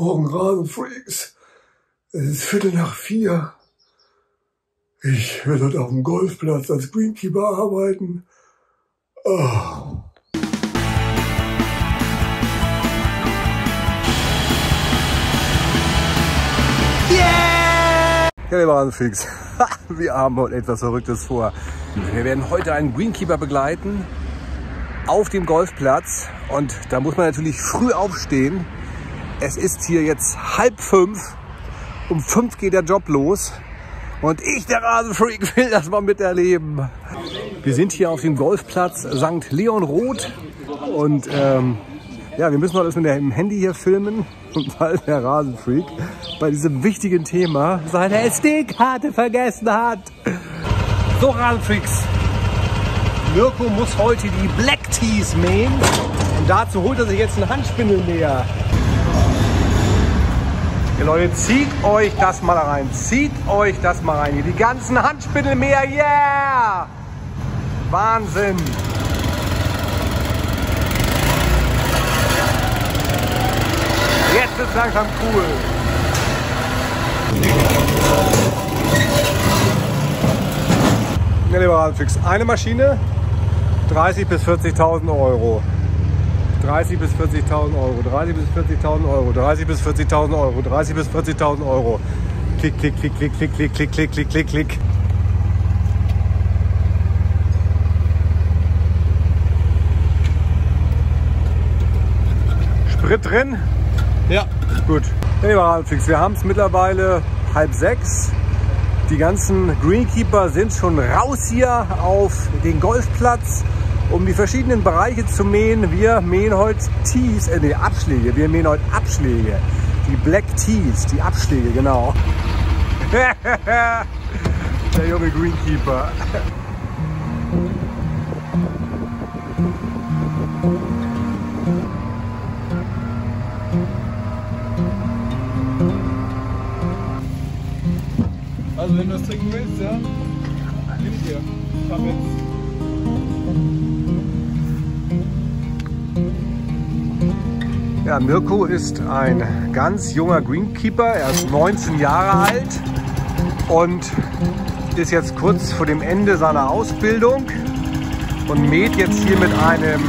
Morgen Rasenfreaks. Es ist Viertel nach vier. Ich werde dort auf dem Golfplatz als Greenkeeper arbeiten. Oh. Ja, liebe Rasenfreaks, wir haben heute etwas Verrücktes vor. Wir werden heute einen Greenkeeper begleiten auf dem Golfplatz und da muss man natürlich früh aufstehen. Es ist hier jetzt halb fünf. Um fünf geht der Job los. Und ich, der Rasenfreak, will das mal miterleben. Wir sind hier auf dem Golfplatz St. Leon Roth. Und ähm, ja, wir müssen alles mit dem Handy hier filmen, weil der Rasenfreak bei diesem wichtigen Thema seine SD-Karte vergessen hat. So, Rasenfreaks, Mirko muss heute die Black Tees mähen und dazu holt er sich jetzt einen Handspindelmäher. Ja, Leute, zieht euch das mal rein. Zieht euch das mal rein. Die ganzen Handspindelmäher, yeah! Wahnsinn! Jetzt ist langsam cool. Ja, lieber Radfix, eine Maschine 30 bis 40.000 Euro. 30 bis 40.000 Euro, 30 bis 40.000 Euro, 30 bis 40.000 Euro, 30 bis 40.000 Euro. Klick, klick, klick, klick, klick, klick, klick, klick, klick, klick, klick. Sprit drin? Ja. Gut. Ja, wir haben es mittlerweile halb sechs. Die ganzen Greenkeeper sind schon raus hier auf den Golfplatz, um die verschiedenen Bereiche zu mähen. Wir mähen heute Tees, äh, nee, Abschläge. Wir mähen heute Abschläge. Die Black Tees, die Abschläge, genau. Der junge Greenkeeper. Also wenn du das trinken willst, ja, nimm dir. Ich hab jetzt. Ja, Mirko ist ein ganz junger Greenkeeper. Er ist 19 Jahre alt und ist jetzt kurz vor dem Ende seiner Ausbildung und mäht jetzt hier mit einem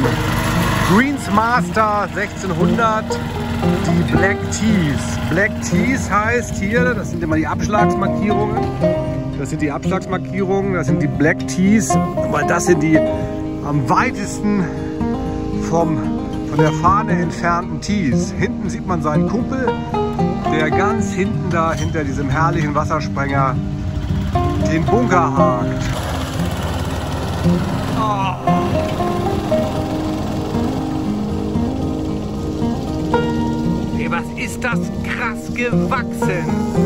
Greensmaster 1600 die Black Tees. Black Tees heißt hier, das sind immer die Abschlagsmarkierungen. Das sind die Abschlagsmarkierungen, das sind die Black Tees, weil das sind die am weitesten vom, von der Fahne entfernten Tees. Hinten sieht man seinen Kumpel, der ganz hinten da hinter diesem herrlichen Wassersprenger den Bunker hakt. Oh. was ist das krass gewachsen?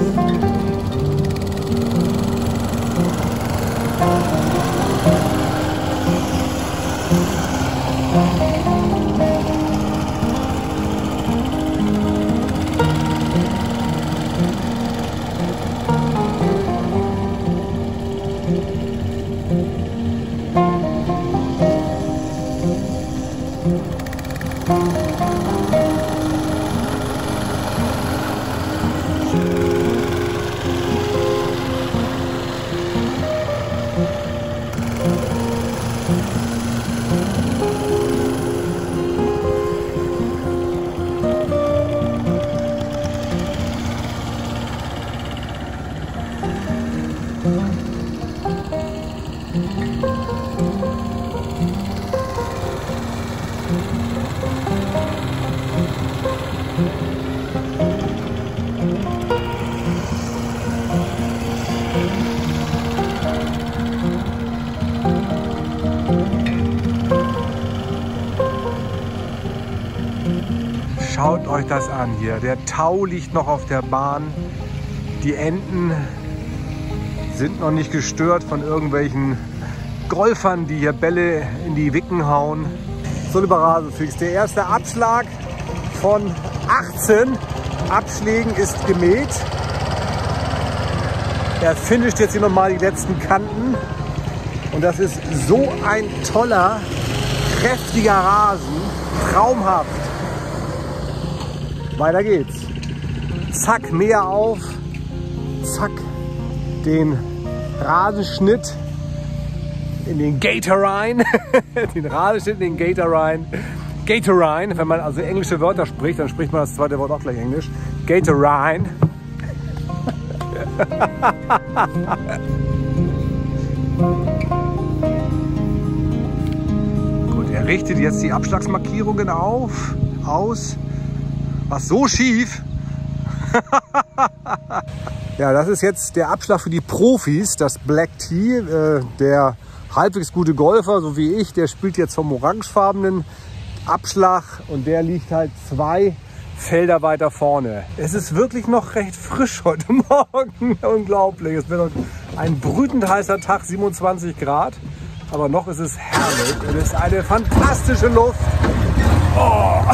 Schaut euch das an hier. Der Tau liegt noch auf der Bahn. Die Enten sind noch nicht gestört von irgendwelchen Golfern, die hier Bälle in die Wicken hauen. So, lieber Rasenfix, der erste Abschlag von 18 Abschlägen ist gemäht. Er finisht jetzt hier nochmal die letzten Kanten. Und das ist so ein toller, kräftiger Rasen. Traumhaft. Weiter geht's. zack, Mäher auf, zack, den Rasenschnitt in den Gator rein, den Rasenschnitt in den Gator rein. Gator rein, wenn man also englische Wörter spricht, dann spricht man das zweite Wort auch gleich Englisch. Gator rein. Gut, er richtet jetzt die Abschlagsmarkierungen auf, aus. Was so schief? ja, das ist jetzt der Abschlag für die Profis, das Black Tea. Äh, der halbwegs gute Golfer, so wie ich, der spielt jetzt vom orangefarbenen Abschlag und der liegt halt zwei Felder weiter vorne. Es ist wirklich noch recht frisch heute Morgen. Unglaublich. Es wird ein brütend heißer Tag, 27 Grad. Aber noch ist es herrlich. Es ist eine fantastische Luft. Oh.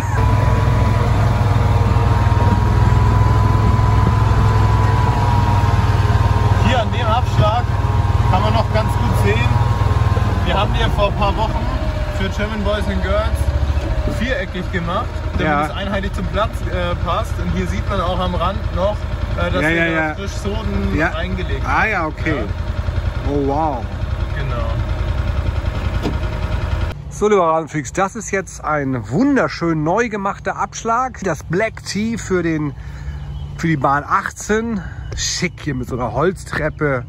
Hier an dem Abschlag kann man noch ganz gut sehen. Wir haben hier vor ein paar Wochen für German Boys and Girls viereckig gemacht, damit Ja. es einheitlich zum Platz äh, passt. Und hier sieht man auch am Rand noch, äh, dass Ja, ja, ja. frisch Soden Ja. eingelegt Ah ja, okay. Oh wow. Genau. So, lieber Rasenfreaks, das ist jetzt ein wunderschön neu gemachter Abschlag. Das Black Tea für, den, für die Bahn 18. Schick hier mit so einer Holztreppe.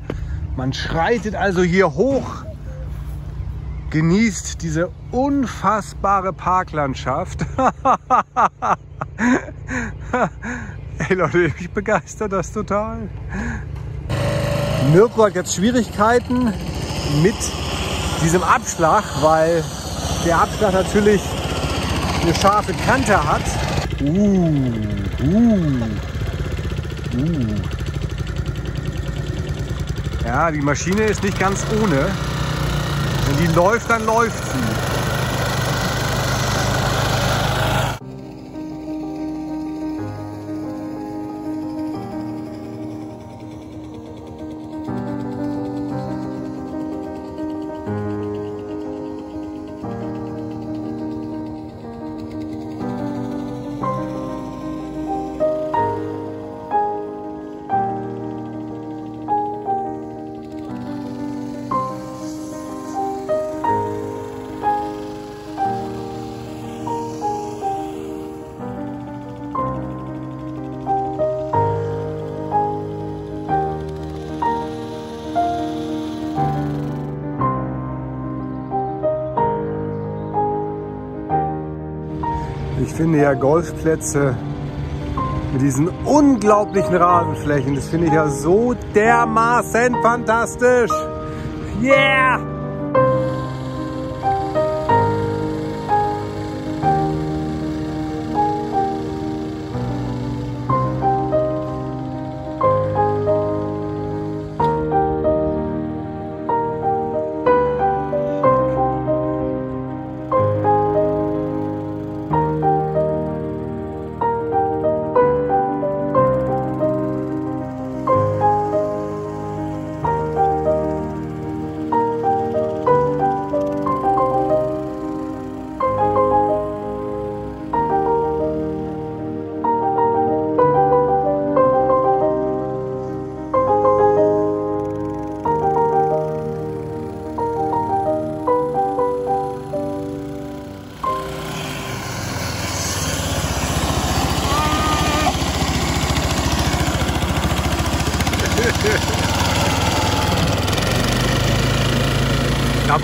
Man schreitet also hier hoch, genießt diese unfassbare Parklandschaft. Ey Leute, mich begeistert das total. Mirko hat jetzt Schwierigkeiten mit diesem Abschlag, weil der Abschlag natürlich eine scharfe Kante hat. Uh, uh, uh. Ja, die Maschine ist nicht ganz ohne. Wenn die läuft, dann läuft sie. Ja Golfplätze mit diesen unglaublichen Rasenflächen, das finde ich ja so dermaßen fantastisch. Yeah!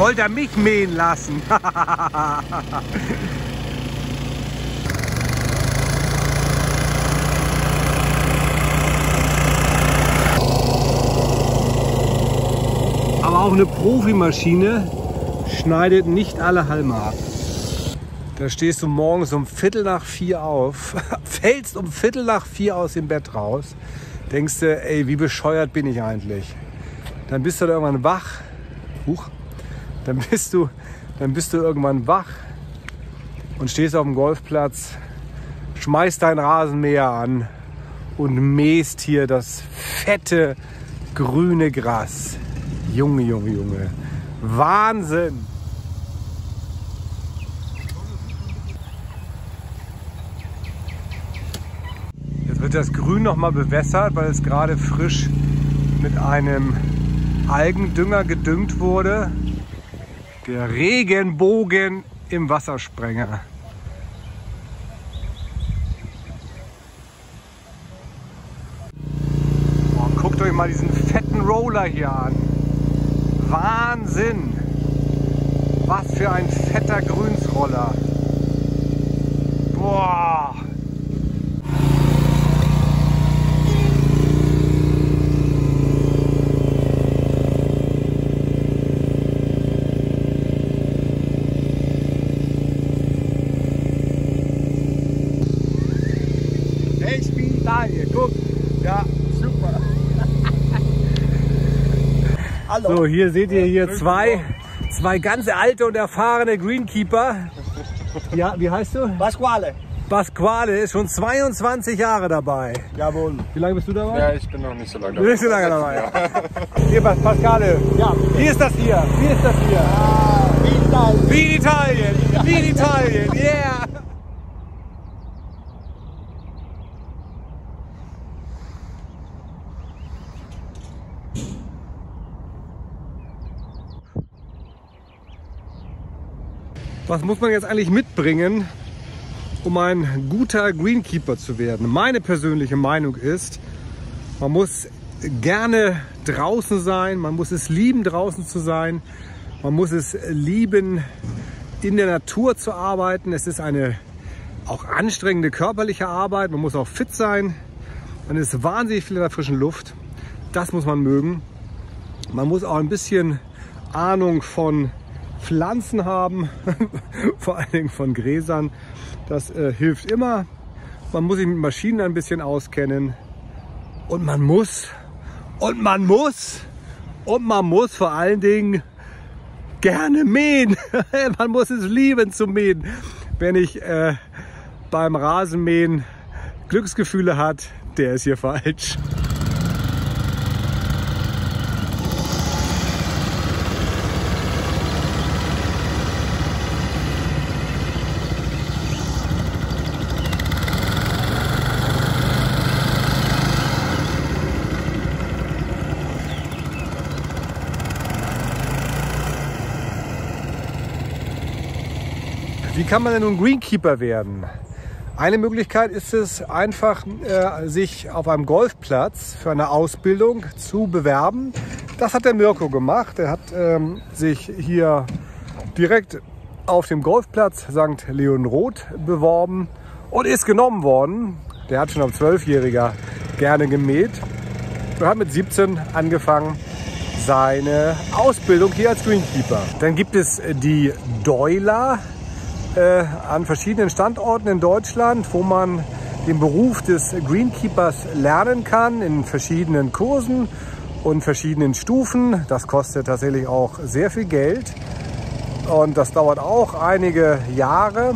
Da wollte er mich mähen lassen. Aber auch eine Profimaschine schneidet nicht alle Halme ab. Da stehst du morgens um Viertel nach vier auf, fällst um Viertel nach vier aus dem Bett raus, denkst du, ey, wie bescheuert bin ich eigentlich? Dann bist du da irgendwann wach, Huch, dann bist du, dann bist du irgendwann wach und stehst auf dem Golfplatz, schmeißt dein Rasenmäher an und mähst hier das fette grüne Gras. Junge, Junge, Junge. Wahnsinn! Jetzt wird das Grün nochmal bewässert, weil es gerade frisch mit einem Algendünger gedüngt wurde. Der Regenbogen im Wassersprenger. Boah, guckt euch mal diesen fetten Roller hier an. Wahnsinn! Was für ein fetter Grünsroller. Boah! Ich bin Italien, guck. Ja, super. So, hier seht ihr hier zwei, zwei ganz alte und erfahrene Greenkeeper. Ja, wie heißt du? Pasquale. Pasquale ist schon 22 Jahre dabei. Jawohl. Wie lange bist du dabei? Ja, ich bin noch nicht so lange Du bist so lange dabei. Hier, Pas- Pasquale. Ja. Wie ist das hier? Wie ist das hier? Vital. Wie in Italien. Wie in Italien. Yeah. Was muss man jetzt eigentlich mitbringen, um ein guter Greenkeeper zu werden? Meine persönliche Meinung ist, man muss gerne draußen sein, man muss es lieben, draußen zu sein, man muss es lieben, in der Natur zu arbeiten. Es ist eine auch anstrengende körperliche Arbeit, man muss auch fit sein, man ist wahnsinnig viel in der frischen Luft, das muss man mögen. Man muss auch ein bisschen Ahnung von Pflanzen haben, vor allen Dingen von Gräsern. Das äh, hilft immer. Man muss sich mit Maschinen ein bisschen auskennen. Und man muss, und man muss, und man muss vor allen Dingen gerne mähen. man muss es lieben zu mähen. Wenn ich äh, beim Rasenmähen Glücksgefühle hat, der ist hier falsch. Kann man denn nun Greenkeeper werden? Eine Möglichkeit ist es einfach, äh, sich auf einem Golfplatz für eine Ausbildung zu bewerben. Das hat der Mirko gemacht. Er hat ähm, sich hier direkt auf dem Golfplatz St. Leonroth beworben und ist genommen worden. Der hat schon als Zwölfjähriger gerne gemäht und hat mit 17 angefangen seine Ausbildung hier als Greenkeeper. Dann gibt es die Doiler äh, an verschiedenen Standorten in Deutschland, wo man den Beruf des Greenkeepers lernen kann in verschiedenen Kursen und verschiedenen Stufen. Das kostet tatsächlich auch sehr viel Geld und das dauert auch einige Jahre.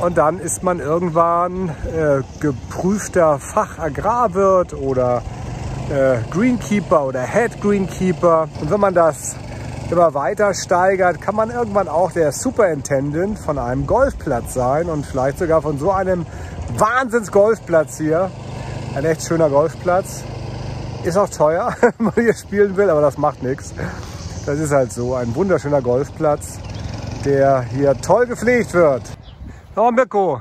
Und dann ist man irgendwann äh, geprüfter Fachagrarwirt oder äh, Greenkeeper oder Head Greenkeeper. Und wenn man das immer weiter steigert, kann man irgendwann auch der Superintendent von einem Golfplatz sein und vielleicht sogar von so einem Wahnsinns-Golfplatz hier. Ein echt schöner Golfplatz. Ist auch teuer, wenn man hier spielen will, aber das macht nichts. Das ist halt so ein wunderschöner Golfplatz, der hier toll gepflegt wird. Oh, Mirko.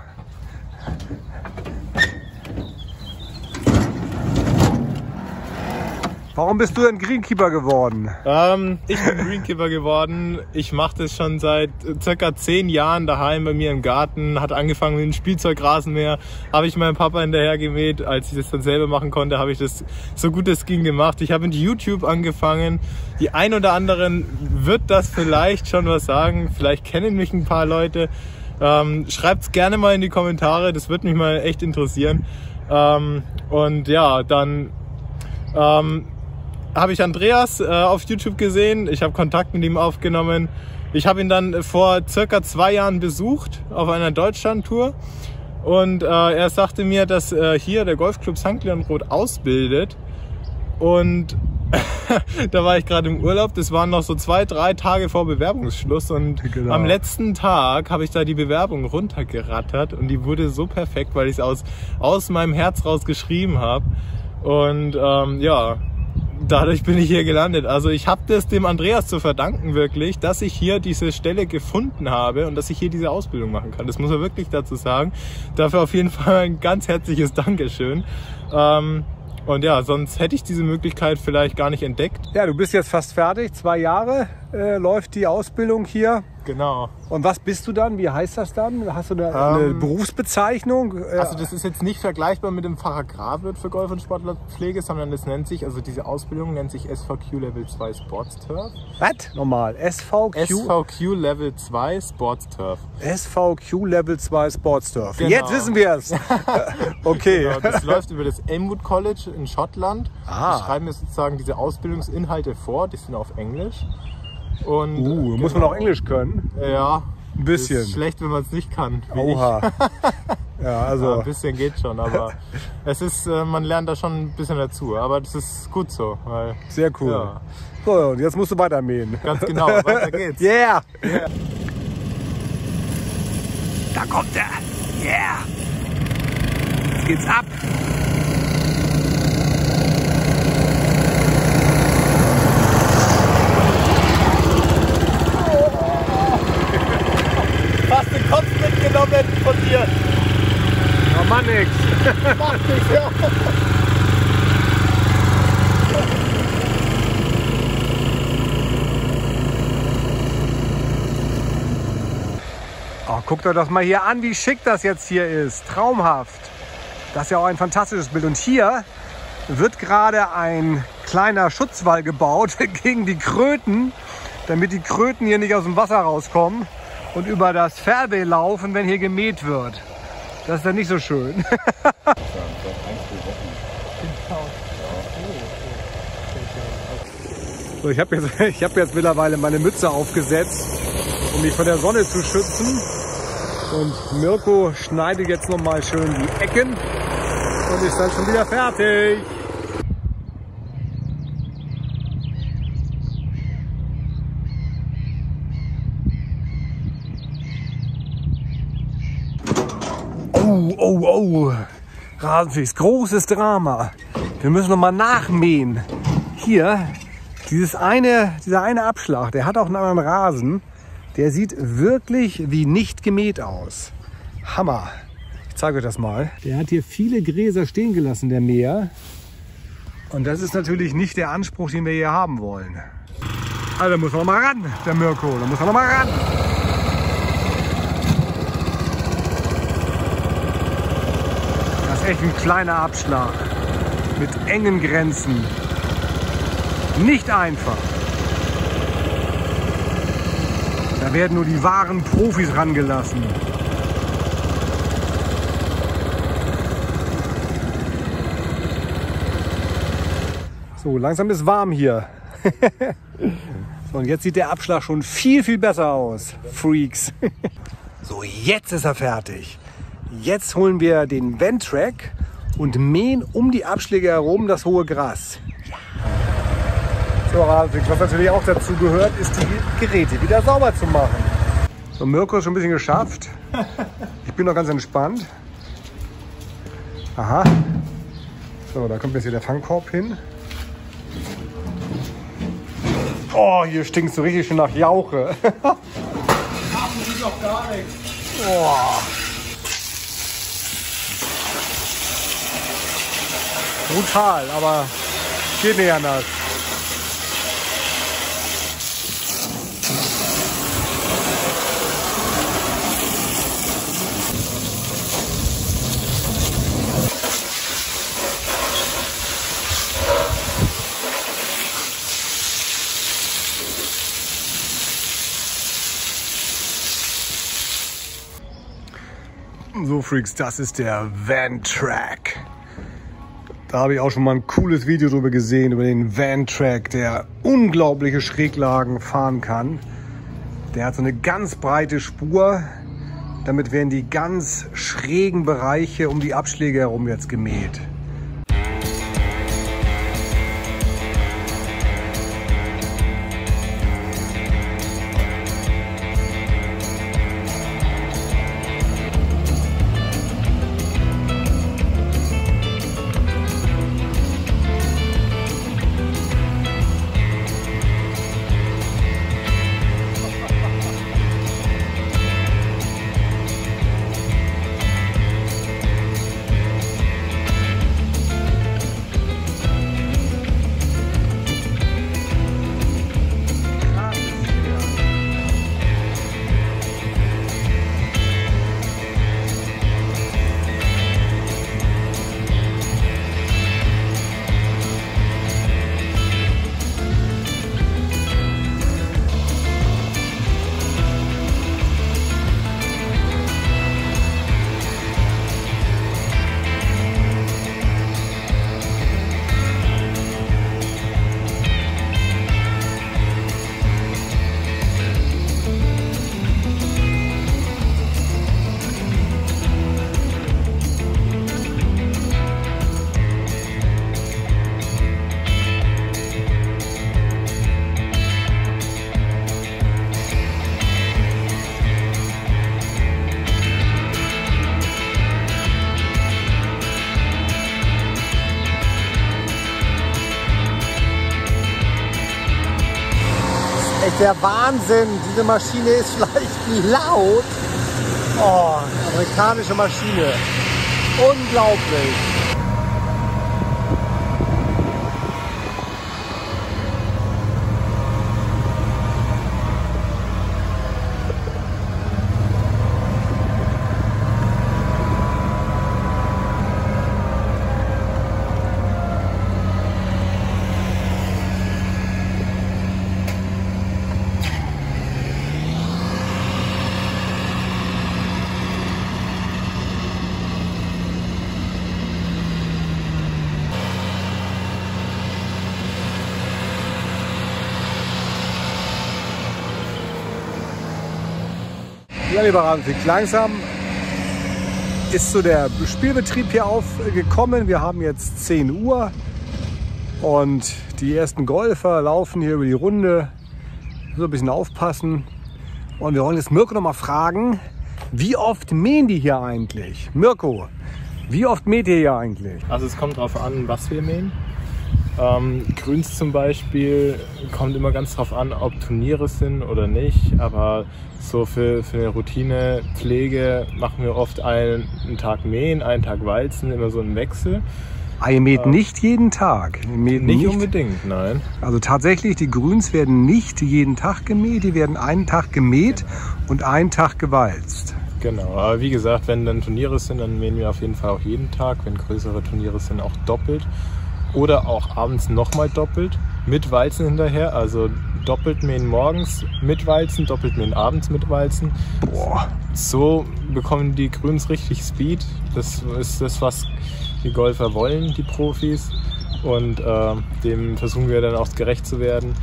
Warum bist du denn Greenkeeper geworden? Ähm, ich bin Greenkeeper geworden. Ich mache das schon seit äh, circa zehn Jahren daheim bei mir im Garten. Hat angefangen mit dem Spielzeugrasenmäher. Habe ich meinem Papa hinterher gemäht. Als ich das dann selber machen konnte, habe ich das so gut es ging gemacht. Ich habe mit YouTube angefangen. Die ein oder anderen wird das vielleicht schon was sagen. Vielleicht kennen mich ein paar Leute. Ähm, schreibt's gerne mal in die Kommentare. Das wird mich mal echt interessieren. Ähm, und ja, dann ähm, habe ich Andreas äh, auf YouTube gesehen. Ich habe Kontakt mit ihm aufgenommen. Ich habe ihn dann vor circa zwei Jahren besucht auf einer Deutschlandtour. Und äh, er sagte mir, dass äh, hier der Golfclub St. Leonroth ausbildet. Und da war ich gerade im Urlaub. Das waren noch so zwei, drei Tage vor Bewerbungsschluss. Und Genau. am letzten Tag habe ich da die Bewerbung runtergerattert. Und die wurde so perfekt, weil ich es aus, aus meinem Herz raus geschrieben habe. Und ähm, ja, dadurch bin ich hier gelandet. Also ich habe das dem Andreas zu verdanken wirklich, dass ich hier diese Stelle gefunden habe und dass ich hier diese Ausbildung machen kann. Das muss man wirklich dazu sagen. Dafür auf jeden Fall ein ganz herzliches Dankeschön. Ähm, und ja, sonst hätte ich diese Möglichkeit vielleicht gar nicht entdeckt. Ja, du bist jetzt fast fertig. Zwei Jahre äh, läuft die Ausbildung hier. Genau. Und was bist du dann? Wie heißt das dann? Hast du eine, eine Ähm, Berufsbezeichnung? Äh, Also das ist jetzt nicht vergleichbar mit dem Facher Grafwirt für Golf- und Sportlerpflege, sondern das nennt sich, also diese Ausbildung nennt sich SVQ Level 2 Sports Turf. was? Nochmal. SVQ, SVQ Level 2 Sports Turf. SVQ Level 2 Sportsturf. Genau. Jetzt wissen wir es. okay. Genau, das läuft über das Elmwood College in Schottland. Ah. Die schreiben mir sozusagen diese Ausbildungsinhalte vor, die sind auf Englisch. Und Uh, muss man auch Englisch können? Ja. Ein bisschen. Ist schlecht, wenn man es nicht kann. wie Oha. Ja, Ich. Ja, also. ein bisschen geht schon, aber es ist, äh, man lernt da schon ein bisschen dazu. Aber das ist gut so, weil Sehr cool. Ja. So, und jetzt musst du weitermähen. ganz genau, weiter geht's. Yeah! Da kommt er! Yeah! Jetzt geht's ab! Hast den Mitgenommen von dir. Oh Mann, nix! Macht nichts, ja. Oh, guckt euch das mal hier an, wie schick das jetzt hier ist. Traumhaft. Das ist ja auch ein fantastisches Bild. Und hier wird gerade ein kleiner Schutzwall gebaut gegen die Kröten, damit die Kröten hier nicht aus dem Wasser rauskommen und über das Fairway laufen, wenn hier gemäht wird. Das ist dann nicht so schön. So, ich habe jetzt, ich hab jetzt mittlerweile meine Mütze aufgesetzt, um mich von der Sonne zu schützen. Und Mirko schneidet jetzt noch mal schön die Ecken und ist dann schon wieder fertig. Oh, oh, oh. Rasenfix, großes Drama. Wir müssen noch mal nachmähen. Hier, dieses eine, dieser eine Abschlag, der hat auch einen anderen Rasen. Der sieht wirklich wie nicht gemäht aus. Hammer. Ich zeige euch das mal. Der hat hier viele Gräser stehen gelassen, der Mäher. Und das ist natürlich nicht der Anspruch, den wir hier haben wollen. Also da muss man noch mal ran, der Mirko. Da muss man noch mal ran. Das ist echt ein kleiner Abschlag. Mit engen Grenzen. Nicht einfach. Da werden nur die wahren Profis rangelassen. So, langsam ist warm hier. so, und jetzt sieht der Abschlag schon viel, viel besser aus. Freaks. so, jetzt ist er fertig. Jetzt holen wir den Ventrack und mähen um die Abschläge herum das hohe Gras. So, Radwig, was natürlich auch dazu gehört, ist die Geräte wieder sauber zu machen. So, Mirko ist schon ein bisschen geschafft. Ich bin noch ganz entspannt. Aha. So, da kommt jetzt hier der Fangkorb hin. Oh, hier stinkt so richtig schön nach Jauche. Boah. Brutal, aber geht nicht anders. So Freaks, das ist der Van Track. Da habe ich auch schon mal ein cooles Video drüber gesehen, über den Van Track, der unglaubliche Schräglagen fahren kann. Der hat so eine ganz breite Spur. Damit werden die ganz schrägen Bereiche um die Abschläge herum jetzt gemäht. Der Wahnsinn. Diese Maschine ist vielleicht laut. Oh, amerikanische Maschine. Unglaublich. Ja, lieber Ramsig, langsam ist so der Spielbetrieb hier aufgekommen. Wir haben jetzt 10 Uhr und die ersten Golfer laufen hier über die Runde. So ein bisschen aufpassen. Und wir wollen jetzt Mirko noch mal fragen, wie oft mähen die hier eigentlich? Mirko, wie oft mäht ihr hier eigentlich? Also es kommt darauf an, was wir mähen. Ähm, Grüns zum Beispiel kommt immer ganz drauf an, ob Turniere sind oder nicht. Aber so für, für eine Routinepflege machen wir oft einen, einen Tag mähen, einen Tag walzen, immer so einen Wechsel. Ah, ihr mäht nicht jeden Tag. Mäht Nicht unbedingt, nein. Also tatsächlich, die Grüns werden nicht jeden Tag gemäht, die werden einen Tag gemäht und einen Tag gewalzt. Genau, aber wie gesagt, wenn dann Turniere sind, dann mähen wir auf jeden Fall auch jeden Tag. Wenn größere Turniere sind, auch doppelt. Oder auch abends nochmal doppelt, mit Walzen hinterher. Also doppelt mähen morgens mit Walzen, doppelt mähen abends mit Walzen. Boah. So bekommen die Grüns richtig Speed. Das ist das, was die Golfer wollen, die Profis. Und äh, dem versuchen wir dann auch gerecht zu werden.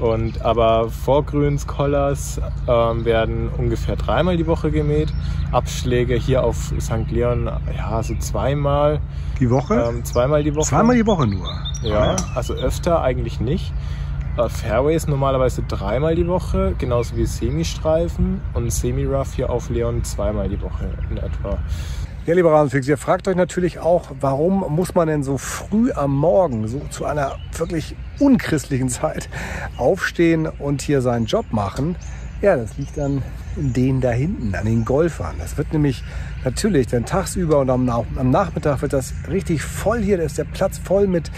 Und, aber Vorgrüns, Collars ähm, werden ungefähr dreimal die Woche gemäht. Abschläge hier auf St. Leon, ja, so zweimal. Die Woche? Ähm, zweimal die Woche. Zweimal die Woche nur. Ja, also öfter eigentlich nicht. Äh, Fairways normalerweise dreimal die Woche, genauso wie Semistreifen und Semi-Rough hier auf Leon zweimal die Woche in etwa. Ja, lieber Rasenfix, ihr fragt euch natürlich auch, warum muss man denn so früh am Morgen, so zu einer wirklich unchristlichen Zeit, aufstehen und hier seinen Job machen? Ja, das liegt an denen da hinten, an den Golfern. Das wird nämlich natürlich dann tagsüber und am, am Nachmittag wird das richtig voll hier. Da ist der Platz voll mit,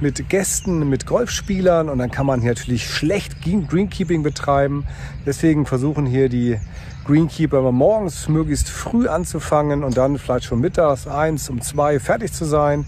mit Gästen, mit Golfspielern und dann kann man hier natürlich schlecht Greenkeeping betreiben. Deswegen versuchen hier die Greenkeeper immer morgens möglichst früh anzufangen und dann vielleicht schon mittags eins um zwei fertig zu sein.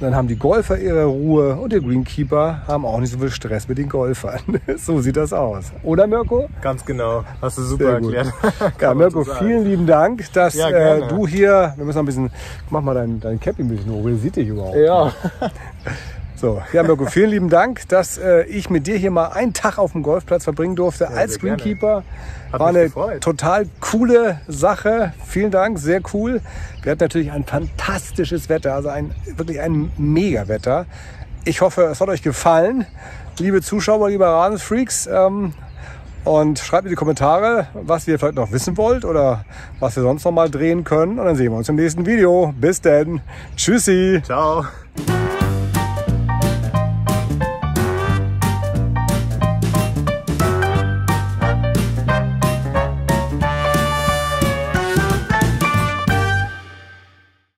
Und dann haben die Golfer ihre Ruhe und die Greenkeeper haben auch nicht so viel Stress mit den Golfern. so sieht das aus. Oder Mirko? Ganz genau, hast du super erklärt. Ja, Mirko, so vielen lieben Dank, dass Ja, äh, du hier, wir müssen ein bisschen, mach mal dein, dein Cappy ein bisschen hoch, wer sieht dich überhaupt? Ja. So, ja Mirko, vielen lieben Dank, dass äh, ich mit dir hier mal einen Tag auf dem Golfplatz verbringen durfte als sehr gerne. Greenkeeper. War eine gefreut. total coole Sache. Vielen Dank, sehr cool. Wir hatten natürlich ein fantastisches Wetter, also ein wirklich ein Mega-Wetter. Ich hoffe, es hat euch gefallen, liebe Zuschauer, liebe Radensfreaks. Ähm, und schreibt mir die Kommentare, was ihr vielleicht noch wissen wollt oder was wir sonst noch mal drehen können. Und dann sehen wir uns im nächsten Video. Bis dann. Tschüssi. Ciao.